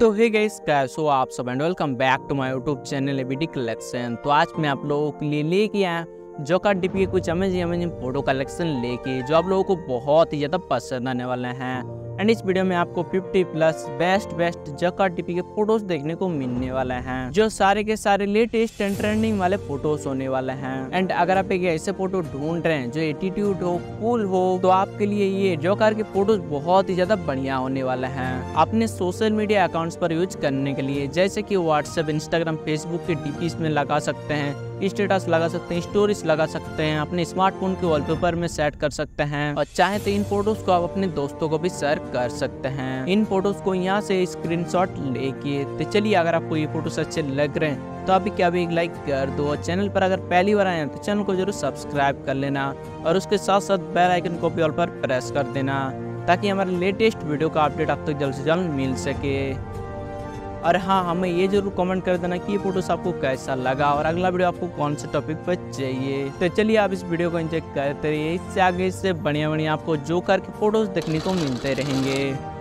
तो hey guys कैसो आप सब and welcome back to my YouTube channel ABD collection तो आज मैं आप लोगों के लिए लेके आया जो का डिपी के कुछ अमेजिंग अमेजिंग फ़ोटो कलेक्शन लेके, जो आप लोगों को बहुत ही ज़्यादा पसंद आने वाले हैं। एंड इस वीडियो में आपको 50 प्लस बेस्ट बेस्ट जका टीपी के फ़ोटोज़ देखने को मिलने वाले हैं, जो सारे के सारे लेटेस्ट एंड ट्रेंडिंग वाले फ़ोटोज़ होने वाले हैं। एंड अगर आप एक ऐसे फ़ोटो ढूंढ रहे हैं, जो एटीट्यूड हो कूल हो तो आपके लिए ये जोकार के फ़ोटोज़ बहुत ही ज़्यादा बढ़िया होने वाले हैं। अपने सोशल मीडिया अकाउंट्स पर यूज़ करने के लिए, जैसे की व्हाट्सएप इंस्टाग्राम फेसबुक के डीपीज में लगा सकते हैं। स्टेटस लगा सकते हैं स्टोरीज लगा सकते हैं, अपने स्मार्टफ़ोन के वॉलपेपर में सेट कर सकते हैं। और चाहे तो इन फ़ोटोज़ को आप अपने दोस्तों को भी शेयर कर सकते हैं। इन फ़ोटोज़ को यहाँ से स्क्रीनशॉट लेके तो चलिए, अगर आपको ये फ़ोटोज़ अच्छे लग रहे हैं तो अभी क्या भी एक लाइक कर दो। और चैनल पर अगर पहली बार आए हैं तो चैनल को ज़रूर सब्सक्राइब कर लेना। और उसके साथ साथ बेल आइकन को भी ऑल पर प्रेस कर देना, ताकि हमारे लेटेस्ट वीडियो का अपडेट आप तक जल्द से जल्द मिल सके। और हाँ हमें ये ज़रूर कमेंट कर देना कि ये फोटोस आपको कैसा लगा और अगला वीडियो आपको कौन से टॉपिक पर चाहिए। तो चलिए आप इस वीडियो को एंजॉय करते रहिए। इससे आगे इससे बढ़िया बढ़िया आपको जो करके फ़ोटोज़ देखने को मिलते रहेंगे।